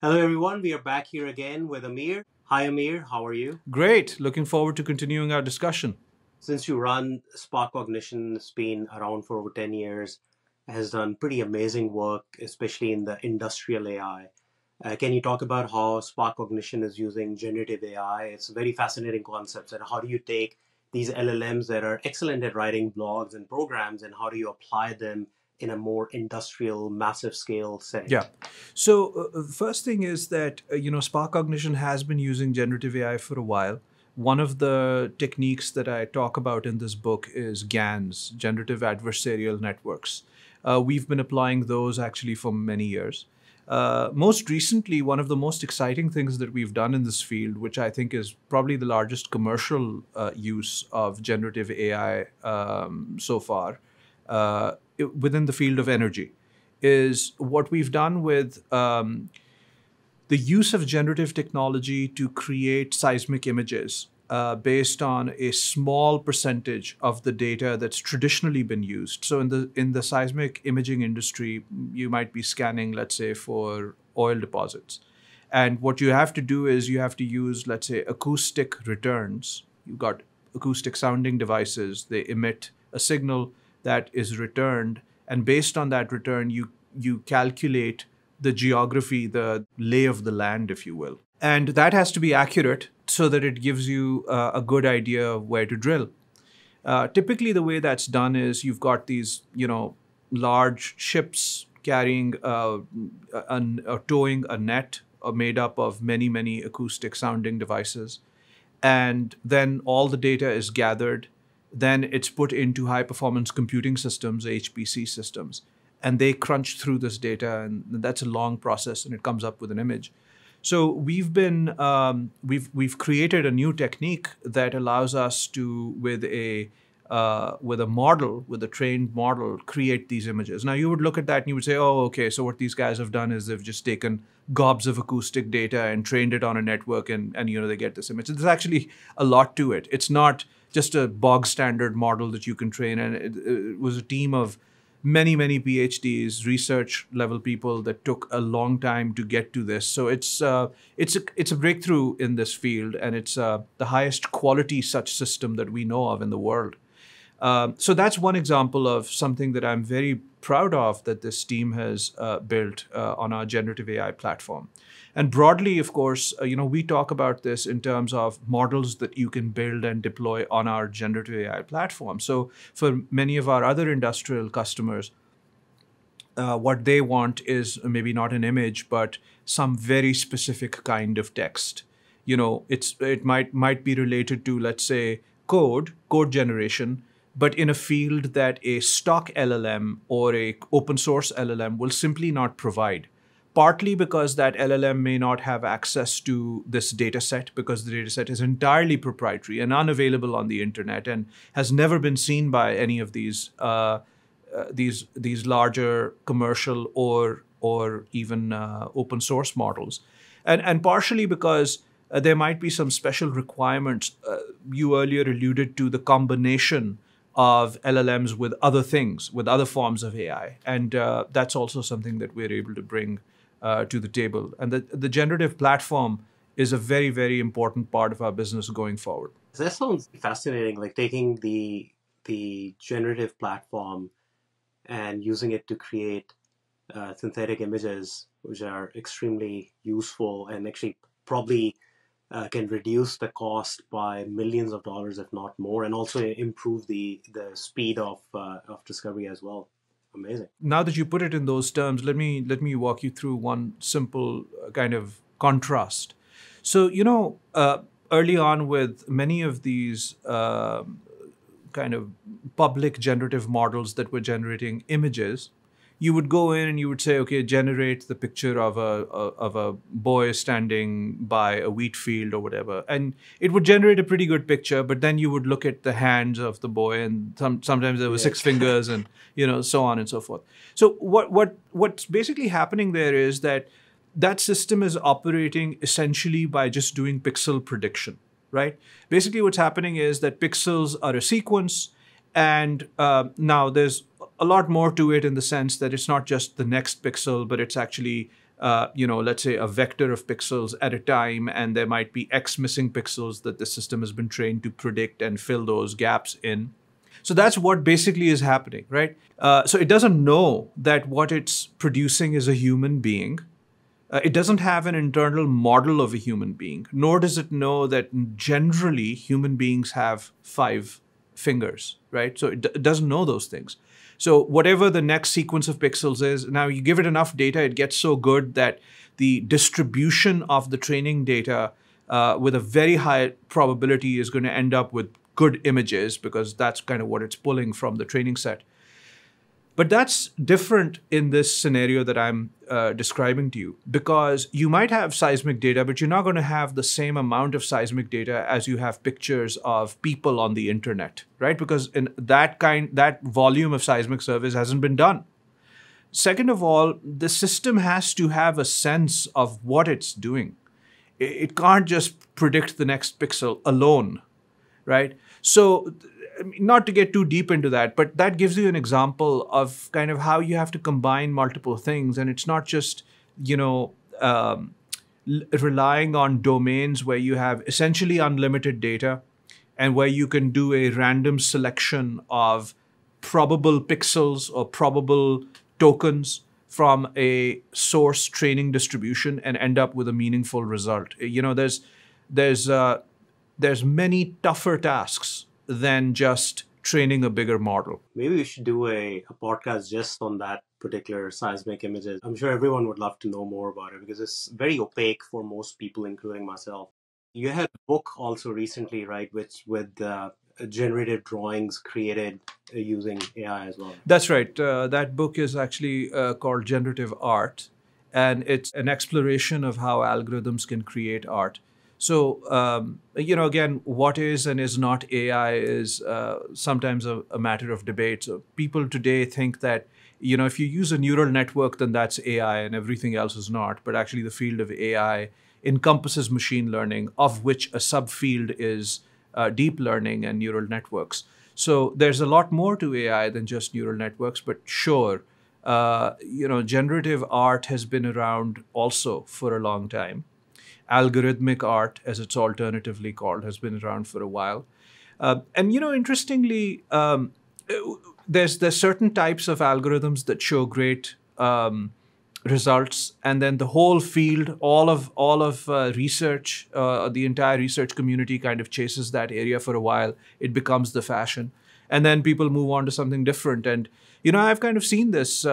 Hello, everyone. We are back here again with Amir. Hi, Amir. How are you? Great. Looking forward to continuing our discussion. Since you run SparkCognition, it's been around for over 10 years, has done pretty amazing work, especially in the industrial AI. Uh, can you talk about how SparkCognition is using generative AI? It's a very fascinating concept. And how do you take these LLMs that are excellent at writing blogs and programs, and how do you apply them in a more industrial, massive scale setting? Yeah. So uh, uh first thing is that uh, you know SparkCognition has been using generative AI for a while. One of the techniques that I talk about in this book is GANs, generative adversarial networks. Uh, we've been applying those actually for many years. Uh, most recently, one of the most exciting things that we've done in this field, which I think is probably the largest commercial uh, use of generative AI um, so far uh, within the field of energy, is what we've done with um, the use of generative technology to create seismic images uh, based on a small percentage of the data that's traditionally been used. So in the in the seismic imaging industry, you might be scanning, let's say, for oil deposits, and what you have to do is you have to use, let's say, acoustic returns. You've got acoustic sounding devices. They emit a signal that is returned, and based on that return, you you calculate the geography, the lay of the land, if you will. And that has to be accurate so that it gives you uh, a good idea of where to drill. Uh, typically, the way that's done is you've got these, you know, large ships carrying uh, a, towing a net uh, made up of many, many acoustic sounding devices. And then all the data is gathered. Then it's put into high performance computing systems, HPC systems, and they crunch through this data. And that's a long process, and it comes up with an image. So we've been um, we've we've created a new technique that allows us to with a uh, with a model, with a trained model, create these images. Now you would look at that and you would say, oh, okay, so what these guys have done is they've just taken gobs of acoustic data and trained it on a network and, and you know they get this image. There's actually a lot to it. It's not just a bog standard model that you can train. And it, it was a team of many many phds research level people that took a long time to get to this so it's uh, it's a, it's a breakthrough in this field and it's uh, the highest quality such system that we know of in the world um, so that's one example of something that i'm very proud of that this team has uh, built uh, on our generative ai platform and broadly, of course, uh, you know, we talk about this in terms of models that you can build and deploy on our generative AI platform. So for many of our other industrial customers, uh, what they want is maybe not an image, but some very specific kind of text. You know, it's it might might be related to let's say code, code generation, but in a field that a stock LLM or a open source LLM will simply not provide partly because that LLM may not have access to this data set because the data set is entirely proprietary and unavailable on the internet and has never been seen by any of these uh, uh, these these larger commercial or or even uh, open source models, and and partially because uh, there might be some special requirements. Uh, you earlier alluded to the combination of LLMs with other things, with other forms of AI, and uh, that's also something that we're able to bring uh, to the table. And the, the generative platform is a very, very important part of our business going forward. That sounds fascinating, like taking the the generative platform and using it to create uh, synthetic images, which are extremely useful and actually probably uh, can reduce the cost by millions of dollars, if not more, and also improve the the speed of uh, of discovery as well. Amazing. Now that you put it in those terms, let me let me walk you through one simple uh, kind of contrast. So you know, uh, early on with many of these uh, kind of public generative models that were generating images, you would go in and you would say, okay, generate the picture of a, of a boy standing by a wheat field or whatever, and it would generate a pretty good picture. But then you would look at the hands of the boy, and some, sometimes there were six fingers, and you know, so on and so forth. So what what what's basically happening there is that that system is operating essentially by just doing pixel prediction, right? Basically, what's happening is that pixels are a sequence, and uh, now there's a lot more to it in the sense that it's not just the next pixel, but it's actually uh, you know, let's say a vector of pixels at a time, and there might be X missing pixels that the system has been trained to predict and fill those gaps in. So that's what basically is happening, right? Uh, so it doesn't know that what it's producing is a human being. Uh, it doesn't have an internal model of a human being, nor does it know that generally human beings have five fingers, right? So it, it doesn't know those things. So whatever the next sequence of pixels is, now you give it enough data, it gets so good that the distribution of the training data uh, with a very high probability is going to end up with good images because that's kind of what it's pulling from the training set. But that's different in this scenario that I'm uh, describing to you because you might have seismic data, but you're not going to have the same amount of seismic data as you have pictures of people on the internet, right? Because in that kind, that volume of seismic surveys hasn't been done. Second of all, the system has to have a sense of what it's doing. It can't just predict the next pixel alone, right? So not to get too deep into that, but that gives you an example of kind of how you have to combine multiple things, and it's not just you know um, relying on domains where you have essentially unlimited data, and where you can do a random selection of probable pixels or probable tokens from a source training distribution and end up with a meaningful result. You know, there's there's uh, there's many tougher tasks than just training a bigger model. Maybe we should do a, a podcast just on that particular seismic images. I'm sure everyone would love to know more about it because it's very opaque for most people, including myself. You had a book also recently, right, which with uh, generative drawings created uh, using AI as well. That's right. Uh, that book is actually uh, called Generative Art, and it's an exploration of how algorithms can create art. So, um, you know, again, what is and is not AI is uh, sometimes a, a, matter of debate. So, people today think that, you know, if you use a neural network, then that's AI and everything else is not. But actually, the field of AI encompasses machine learning, of which a subfield is uh, deep learning and neural networks. So, there's a lot more to AI than just neural networks, but sure. Uh, you know, generative art has been around also for a long time algorithmic art, as it's alternatively called, has been around for a while. Uh, and you know, interestingly, um, there's there's certain types of algorithms that show great um, results, and then the whole field, all of all of uh, research, uh, the entire research community kind of chases that area for a while. It becomes the fashion, and then people move on to something different. And you know, I've kind of seen this.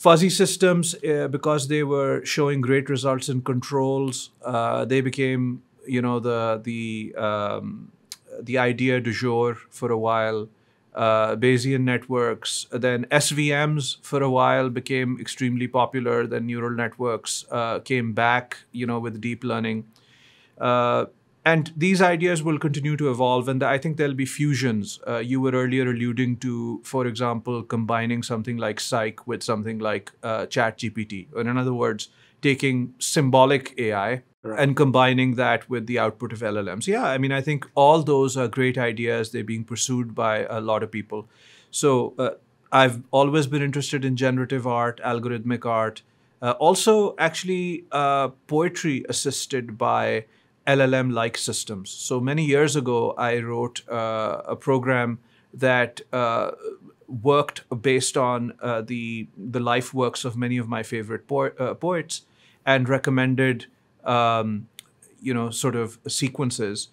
Fuzzy systems uh, because they were showing great results in controls uh, they became you know the the um, the idea du jour for a while. Uh, Bayesian networks then SVMs for a while became extremely popular then neural networks uh, came back you know with deep learning. Uh, and these ideas will continue to evolve and i think there'll be fusions. Uh, you were earlier alluding to for example combining something like Cyc with something like uh, ChatGPT or in other words taking symbolic ai right. and combining that with the output of llms yeah i mean i think all those are great ideas. They're being pursued by a lot of people. So uh, i've always been interested in generative art algorithmic art. Uh, also actually uh, poetry assisted by LLM like systems. So many years ago, I wrote uh, a program that uh, worked based on uh, the, the life works of many of my favorite po- uh, poets and recommended, um, you know, sort of sequences,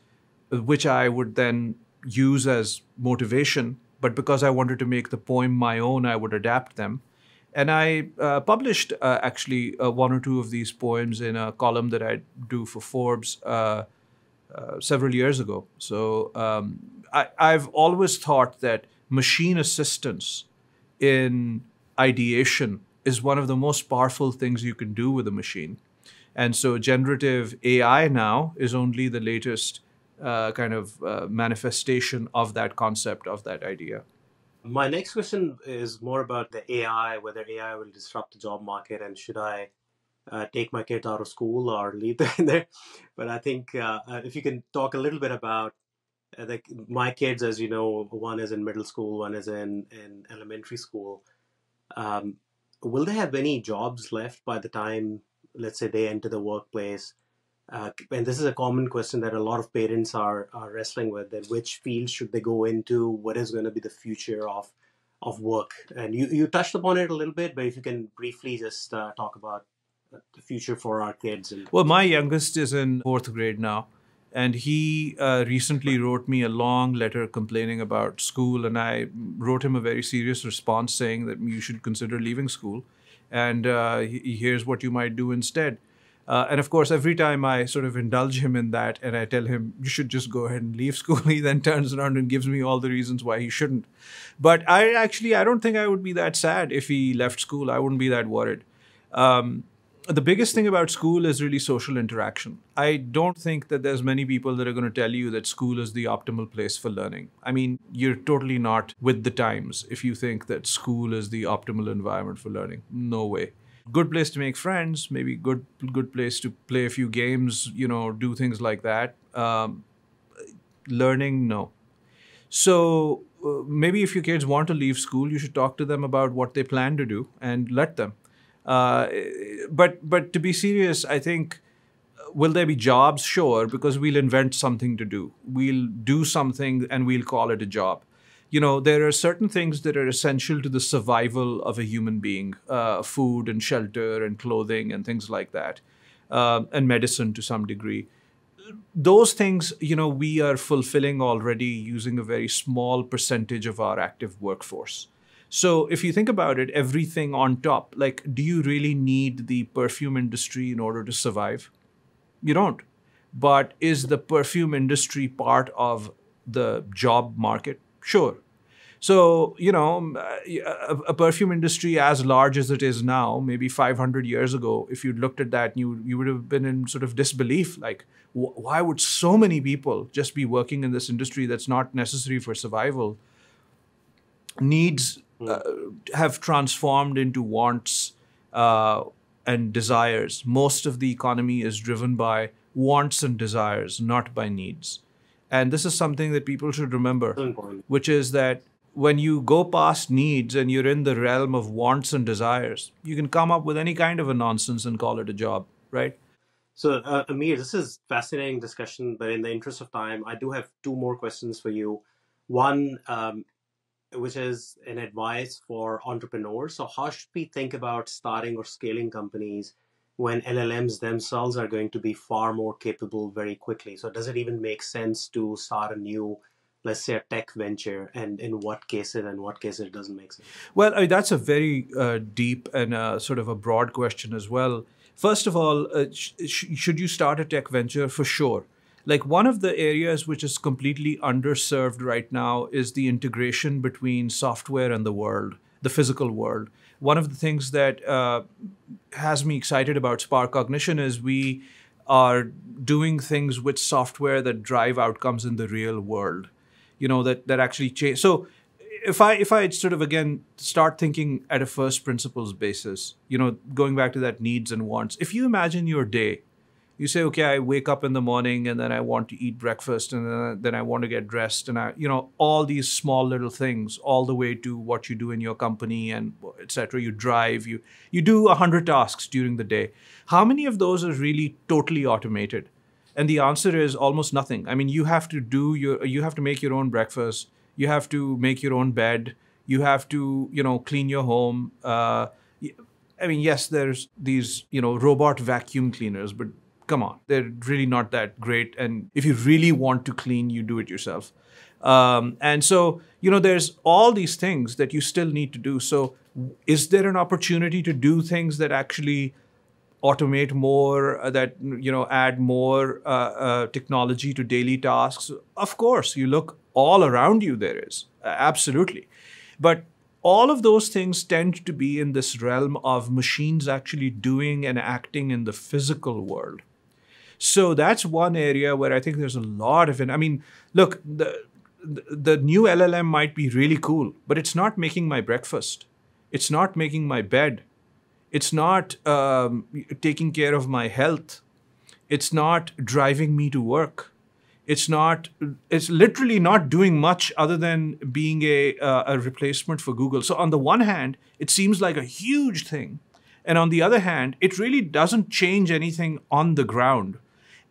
which I would then use as motivation. But because I wanted to make the poem my own, I would adapt them. And I uh, published uh, actually uh, one or two of these poems in a column that I do for Forbes uh, uh, several years ago. So um, I, I've always thought that machine assistance in ideation is one of the most powerful things you can do with a machine. And so generative AI now is only the latest uh, kind of uh, manifestation of that concept, of that idea. My next question is more about the AI, whether AI will disrupt the job market, and should I uh, take my kids out of school or leave them there? But I think uh, uh, if you can talk a little bit about uh, the, my kids, as you know, one is in middle school, one is in in elementary school. Um, will they have any jobs left by the time, let's say, they enter the workplace? Uh, and this is a common question that a lot of parents are, are wrestling with that which field should they go into what is going to be the future of of work? And you, you touched upon it a little bit but if you can briefly just uh, talk about the future for our kids and well my youngest is in fourth grade now and he uh, recently wrote me a long letter complaining about school and i wrote him a very serious response saying that you should consider leaving school and uh, here's what you might do instead uh, and of course, every time I sort of indulge him in that and I tell him, you should just go ahead and leave school, he then turns around and gives me all the reasons why he shouldn't. But I actually, I don't think I would be that sad if he left school. I wouldn't be that worried. Um, the biggest thing about school is really social interaction. I don't think that there's many people that are going to tell you that school is the optimal place for learning. I mean, you're totally not with the times if you think that school is the optimal environment for learning. No way good place to make friends, maybe good good place to play a few games, you know, do things like that. Um, learning, no. So uh, maybe if your kids want to leave school, you should talk to them about what they plan to do and let them. Uh, but but to be serious, I think uh, will there be jobs? Sure, because we'll invent something to do. We'll do something and we'll call it a job you know, there are certain things that are essential to the survival of a human being uh, food and shelter and clothing and things like that, uh, and medicine to some degree. Those things, you know, we are fulfilling already using a very small percentage of our active workforce. So if you think about it, everything on top, like, do you really need the perfume industry in order to survive? You don't. But is the perfume industry part of the job market? Sure. So, you know, a, a, perfume industry as large as it is now, maybe 500 years ago, if you'd looked at that, you, you would have been in sort of disbelief. Like, wh- why would so many people just be working in this industry that's not necessary for survival? Needs hmm. uh, have transformed into wants uh, and desires. Most of the economy is driven by wants and desires, not by needs. And this is something that people should remember, which is that when you go past needs and you're in the realm of wants and desires, you can come up with any kind of a nonsense and call it a job, right? So, uh, Amir, this is fascinating discussion, but in the interest of time, I do have two more questions for you. One, um, which is an advice for entrepreneurs. So, how should we think about starting or scaling companies when LLMs themselves are going to be far more capable very quickly. So does it even make sense to start a new let's say a tech venture? And in what cases and what cases it doesn't make sense? Well I mean, that's a very uh, deep and uh, sort of a broad question as well. First of all uh, sh- should you start a tech venture? For sure. Like one of the areas which is completely underserved right now is the integration between software and the world the physical world one of the things that uh, has me excited about SparkCognition is we are doing things with software that drive outcomes in the real world. You know that that actually change. So if I if I sort of again start thinking at a first principles basis, you know, going back to that needs and wants. If you imagine your day you say okay i wake up in the morning and then i want to eat breakfast and then, i want to get dressed. And i you know all these small little things all the way to what you do in your company and etc you drive you you do 100 tasks during the day. How many of those are really totally automated? And the answer is almost nothing. I mean you have to do your you have to make your own breakfast. You have to make your own bed. You have to you know clean your home. Uh, i mean yes there's these you know robot vacuum cleaners but come on, they're really not that great. And if you really want to clean, you do it yourself. Um, and so, you know, there's all these things that you still need to do. So, is there an opportunity to do things that actually automate more, uh, that, you know, add more uh, uh, technology to daily tasks? Of course, you look all around you, there is. absolutely. But all of those things tend to be in this realm of machines actually doing and acting in the physical world. So that's one area where I think there's a lot of it. I mean, look, the the new LLM might be really cool, but it's not making my breakfast. It's not making my bed. It's not um, taking care of my health. It's not driving me to work. It's not. It's literally not doing much other than being a uh, a replacement for Google. So on the one hand, it seems like a huge thing, and on the other hand, it really doesn't change anything on the ground.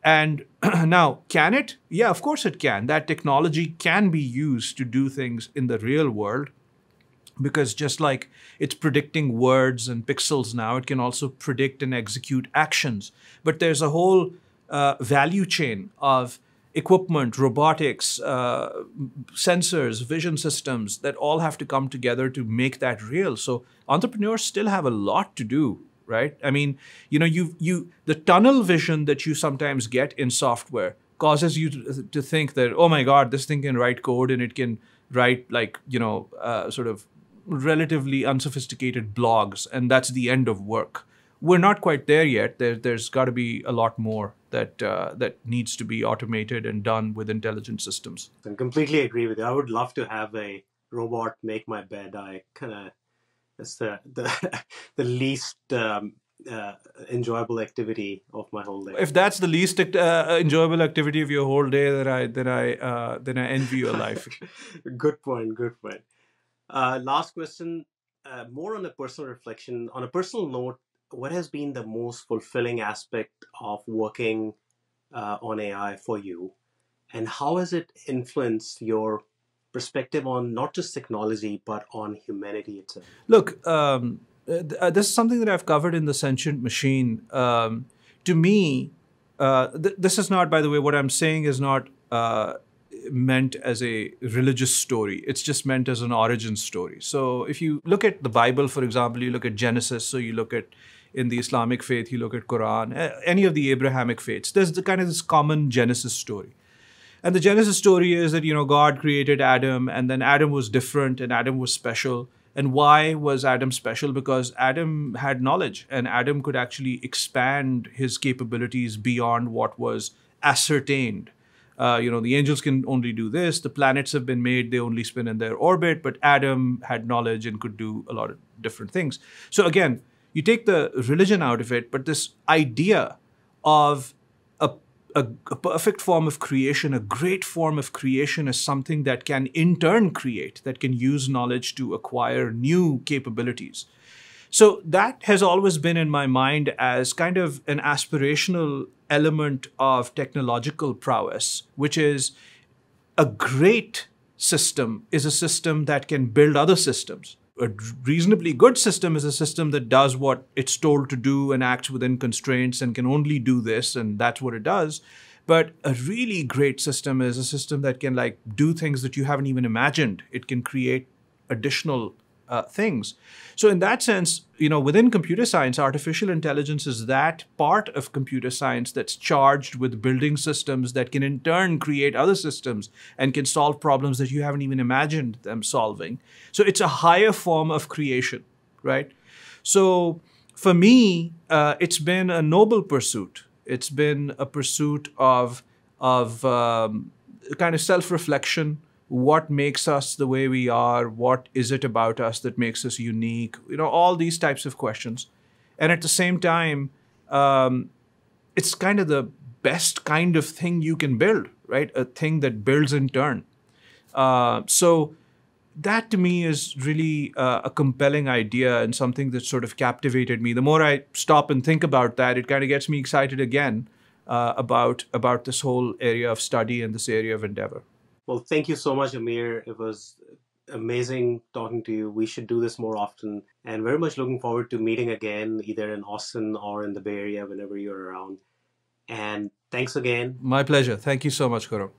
And now, can it? Yeah, of course it can. That technology can be used to do things in the real world because just like it's predicting words and pixels now, it can also predict and execute actions. But there's a whole uh, value chain of equipment, robotics, uh, sensors, vision systems that all have to come together to make that real. So entrepreneurs still have a lot to do, right? I mean, you know, you you the tunnel vision that you sometimes get in software causes you to, to think that oh my god, this thing can write code and it can write like you know uh, sort of relatively unsophisticated blogs, and that's the end of work. We're not quite there yet. There, has got to be a lot more that uh, that needs to be automated and done with intelligent systems. I completely agree with you. I would love to have a robot make my bed. I kind of it's the the the least um, uh, enjoyable activity of my whole day. If that's the least uh, enjoyable activity of your whole day, then I then I uh, then I envy your life. good point. Good point. Uh, last question, uh, more on a personal reflection. On a personal note, what has been the most fulfilling aspect of working uh, on AI for you? And how has it influenced your perspective on not just technology, but on humanity itself? Look, um, uh, this is something that I've covered in The Sentient Machine. Um, to me, uh, th- this is not, by the way, what I'm saying is not uh, meant as a religious story. It's just meant as an origin story. So if you look at the Bible, for example, you look at Genesis, so you look at in the Islamic faith, you look at Quran, any of the Abrahamic faiths, there's the kind of this common Genesis story. And the Genesis story is that, you know, God created Adam and then Adam was different and Adam was special. And why was Adam special? Because Adam had knowledge and Adam could actually expand his capabilities beyond what was ascertained uh, you know, the angels can only do this. The planets have been made, they only spin in their orbit. But Adam had knowledge and could do a lot of different things. So again, you take the religion out of it, but this idea of a, a, perfect form of creation, a great form of creation, is something that can in turn create, that can use knowledge to acquire new capabilities. So that has always been in my mind as kind of an aspirational element of technological prowess, which is a great system is a system that can build other systems. A reasonably good system is a system that does what it's told to do and acts within constraints and can only do this, and that's what it does. But a really great system is a system that can like do things that you haven't even imagined. It can create additional uh, things. So in that sense, you know, within computer science, artificial intelligence is that part of computer science that's charged with building systems that can in turn create other systems and can solve problems that you haven't even imagined them solving. So it's a higher form of creation, right? So for me, uh, it's been a noble pursuit. It's been a pursuit of of um, kind of self-reflection, what makes us the way we are what is it about us that makes us unique you know all these types of questions. And at the same time um, it's kind of the best kind of thing you can build right? A thing that builds in turn. Uh, so that to me is really uh, a compelling idea and something that sort of captivated me. The more i stop and think about that it kind of gets me excited again uh, about about this whole area of study and this area of endeavor well, thank you so much, Amir. It was amazing talking to you. We should do this more often, and very much looking forward to meeting again, either in Austin or in the Bay Area whenever you're around. And thanks again. My pleasure. Thank you so much, Khurram.